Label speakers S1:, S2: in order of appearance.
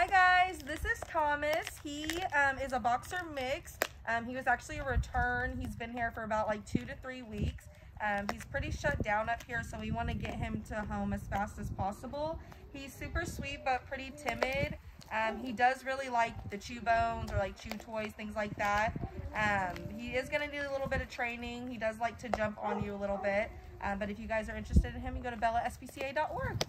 S1: Hi guys, this is Thomas. He um, is a boxer mix. Um, he was actually a return. He's been here for about like two to three weeks. Um, he's pretty shut down up here, so we want to get him to home as fast as possible. He's super sweet, but pretty timid. Um, he does really like the chew bones or like chew toys, things like that. Um, he is going to need a little bit of training. He does like to jump on you a little bit. Um, but if you guys are interested in him, you go to bellaspca.org.